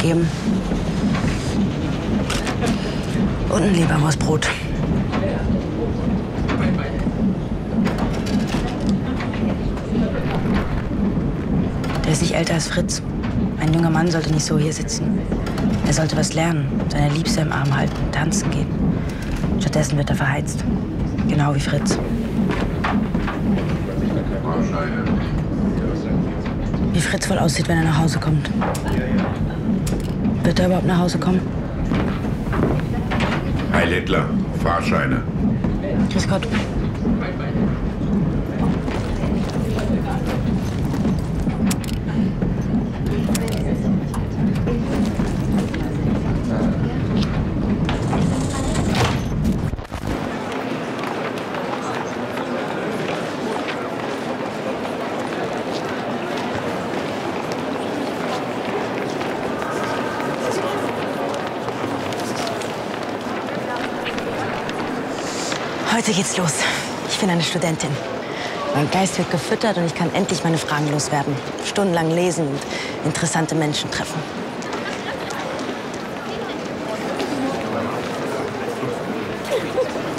geben. Und ein Leberwurstbrot. Der ist nicht älter als Fritz. Ein junger Mann sollte nicht so hier sitzen. Er sollte was lernen, seine Liebste im Arm halten, tanzen gehen. Stattdessen wird er verheizt. Genau wie Fritz. Wie Fritz wohl aussieht, wenn er nach Hause kommt. Wird er überhaupt nach Hause kommen? Heil Hitler, Fahrscheine. Grüß Gott. Heute geht's los. Ich bin eine Studentin. Mein Geist wird gefüttert und ich kann endlich meine Fragen loswerden. Stundenlang lesen und interessante Menschen treffen.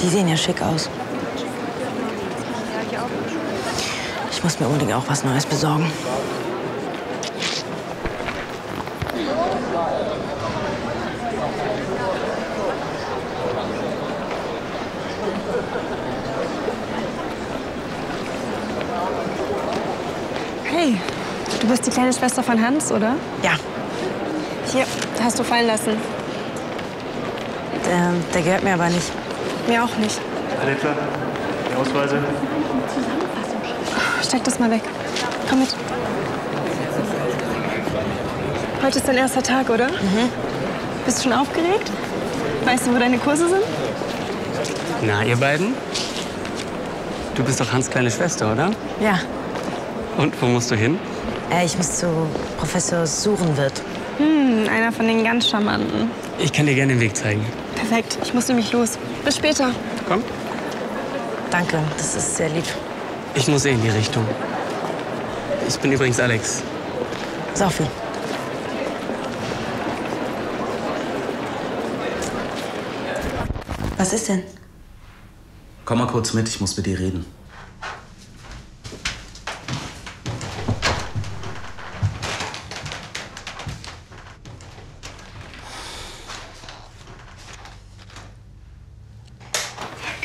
Die sehen ja schick aus. Ich muss mir unbedingt auch was Neues besorgen. Hey, du bist die kleine Schwester von Hans, oder? Ja, Hier, hast du fallen lassen. der, der gehört mir aber nicht. Mir auch nicht. Littler, die Ausweise. Steck das mal weg. Komm mit. Heute ist dein erster Tag, oder? Mhm. Bist du schon aufgeregt? Weißt du, wo deine Kurse sind? Na, ihr beiden? Du bist doch Hans' kleine Schwester, oder? Ja, Und wo musst du hin? Äh, ich muss zu Professor Surenwirt. Hm, einer von den ganz charmanten. Ich kann dir gerne den Weg zeigen. Perfekt, ich muss nämlich los. Bis später. Komm. Danke, das ist sehr lieb. Ich muss eh in die Richtung. Ich bin übrigens Alex. Sophie. Was ist denn? Komm mal kurz mit, ich muss mit dir reden.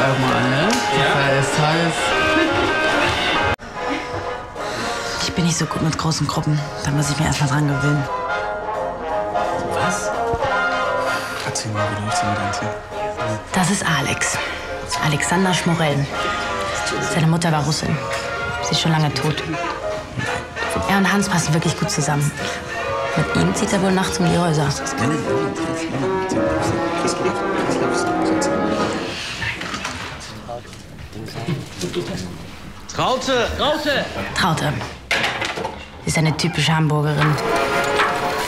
auch mal ne? Ja. Ist heiß. Ich bin nicht so gut mit großen Gruppen. Da muss ich mir erst mal dran gewöhnen. Was? Erzähl mal, wie läuft's denn mit? Das ist Alex. Alexander Schmorell. Seine Mutter war Russin. Sie ist schon lange tot. Er und Hans passen wirklich gut zusammen. Mit ihm zieht er wohl nachts um die Häuser. Traute! Traute! Traute. Sie ist eine typische Hamburgerin.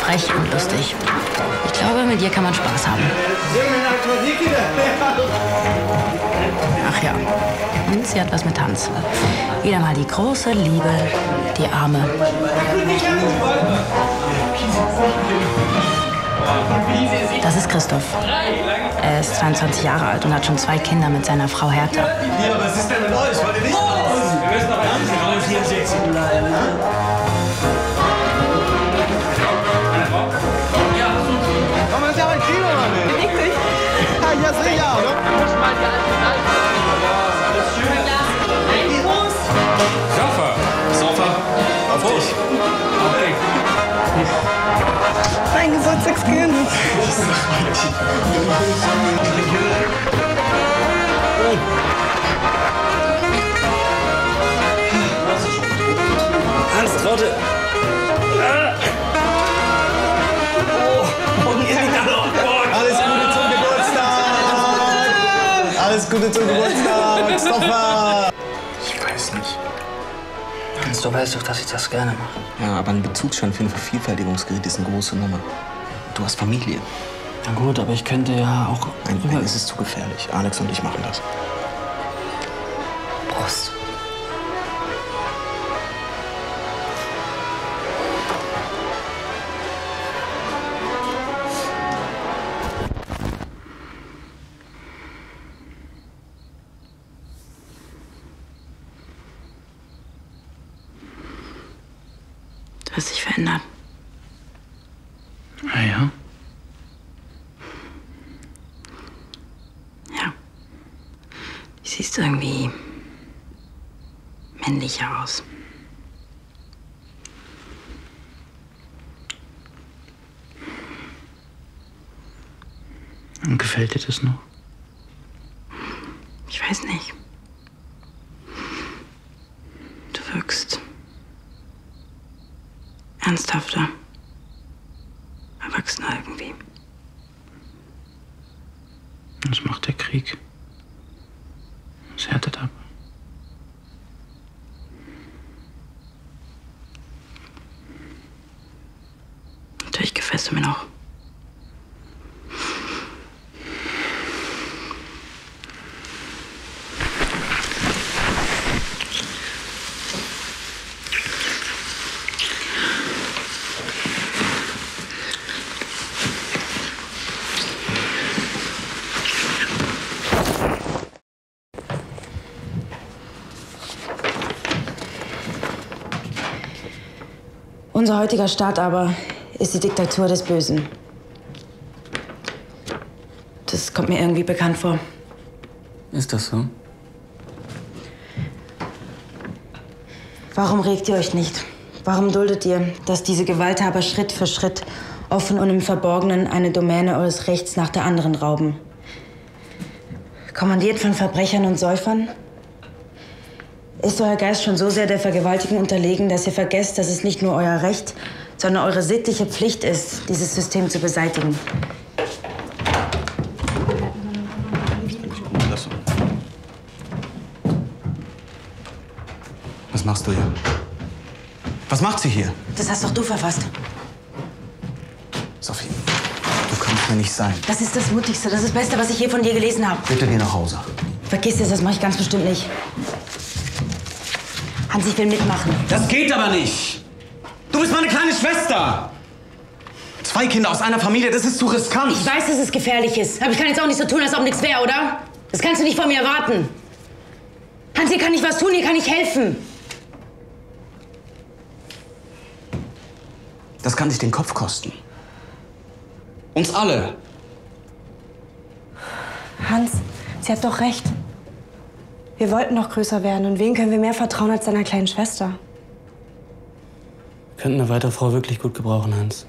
Frech und lustig. Ich glaube, mit ihr kann man Spaß haben. Ach ja. Und sie hat was mit Hans. Wieder mal die große Liebe, die Arme. Das ist Christoph. Er ist 22 Jahre alt und hat schon zwei Kinder mit seiner Frau Hertha. was ist denn mein Geburtstagskind. Hans Traute. Oh, und ihr liegt alle. Alles Gute zum Geburtstag. Alles Gute zum Geburtstag, Stoffer du weißt doch, dass ich das gerne mache. Ja, aber ein Bezugsschein für ein Vervielfältigungsgerät ist eine große Nummer. Du hast Familie. Na gut, aber ich könnte ja auch Nein, nein, es ist zu gefährlich. Alex und ich machen das. Prost. Du hast dich verändert. Ah ja? Ja. Du siehst irgendwie männlicher aus. Und gefällt dir das noch? Ich weiß nicht. Du wirkst ernsthafter, erwachsener irgendwie. Das macht der Krieg. Es härtet ab. Natürlich gefällst du mir noch. Unser heutiger Staat aber ist die Diktatur des Bösen. Das kommt mir irgendwie bekannt vor. Ist das so? Warum regt ihr euch nicht? Warum duldet ihr, dass diese Gewalthaber Schritt für Schritt offen und im Verborgenen eine Domäne eures Rechts nach der anderen rauben? Kommandiert von Verbrechern und Säufern? Ist euer Geist schon so sehr der Vergewaltigung unterlegen, dass ihr vergesst, dass es nicht nur euer Recht, sondern eure sittliche Pflicht ist, dieses System zu beseitigen? Was machst du hier? Was macht sie hier? Das hast doch du verfasst. Sophie, du kannst mir nicht sein. Das ist das Mutigste, das ist das Beste, was ich je von dir gelesen habe. Bitte geh nach Hause. Vergiss es, das mache ich ganz bestimmt nicht. Hans, ich will mitmachen. Das geht aber nicht. Du bist meine kleine Schwester. Zwei Kinder aus einer Familie, das ist zu riskant. Ich weiß, dass es gefährlich ist, aber ich kann jetzt auch nicht so tun, als ob nichts wäre, oder? Das kannst du nicht von mir erwarten. Hans, hier kann ich was tun, hier kann ich helfen. Das kann dich den Kopf kosten. Uns alle. Hans, sie hat doch recht. Wir wollten doch größer werden. Und wen können wir mehr vertrauen als deiner kleinen Schwester? Wir könnten eine weitere Frau wirklich gut gebrauchen, Hans.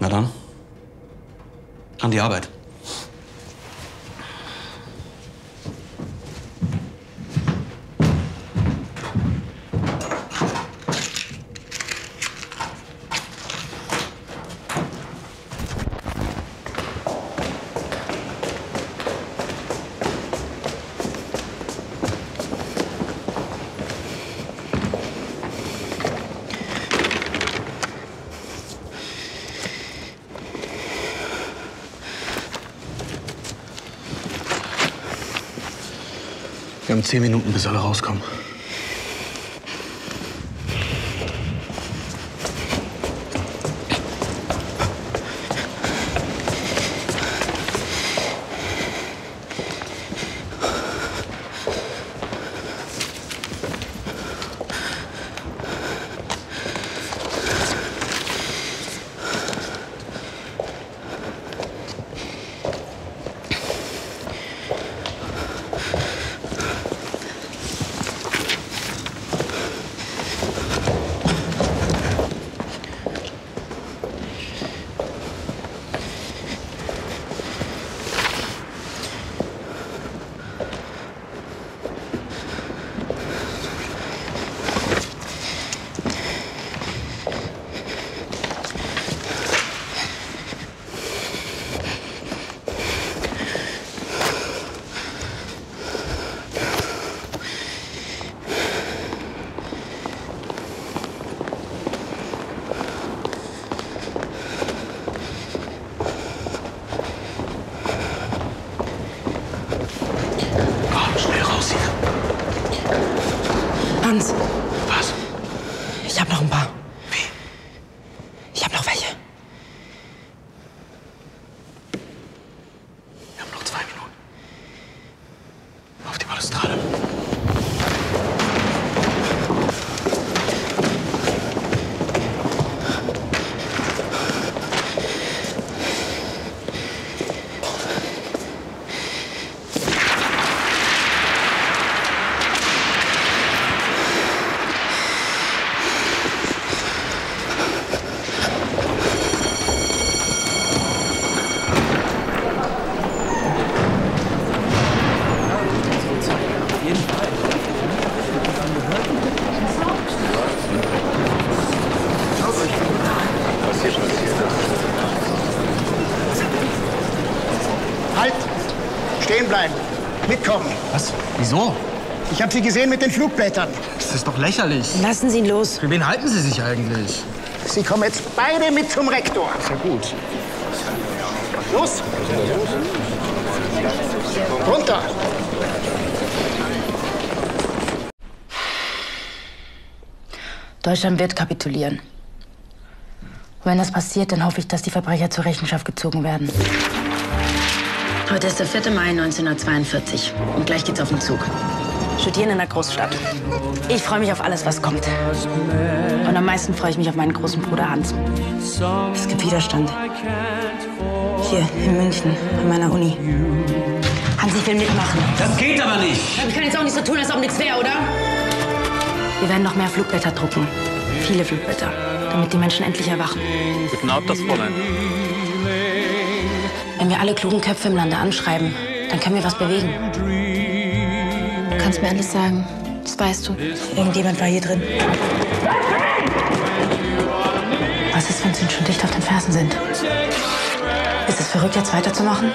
Na dann. An die Arbeit. Zehn Minuten, bis alle rauskommen. Stehen bleiben. Mitkommen. Was? Wieso? Ich habe Sie gesehen mit den Flugblättern. Das ist doch lächerlich. Lassen Sie ihn los. Für wen halten Sie sich eigentlich? Sie kommen jetzt beide mit zum Rektor. Sehr gut. Los! Runter! Deutschland wird kapitulieren. Und wenn das passiert, dann hoffe ich, dass die Verbrecher zur Rechenschaft gezogen werden. Heute ist der 4. Mai 1942 und gleich geht's auf den Zug. Studieren in der Großstadt. Ich freue mich auf alles, was kommt. Und am meisten freue ich mich auf meinen großen Bruder Hans. Es gibt Widerstand. Hier in München, an meiner Uni. Hans, ich will mitmachen. Das geht aber nicht. Ich kann jetzt auch nicht so tun, als ob nichts wäre, oder? Wir werden noch mehr Flugblätter drucken. Viele Flugblätter. Damit die Menschen endlich erwachen. Guten Abend, das Fräulein. Wenn wir alle klugen Köpfe im Lande anschreiben, dann können wir was bewegen. Du kannst mir alles sagen. Das weißt du. Irgendjemand war hier drin. Was ist, wenn sie schon dicht auf den Fersen sind? Ist es verrückt, jetzt weiterzumachen?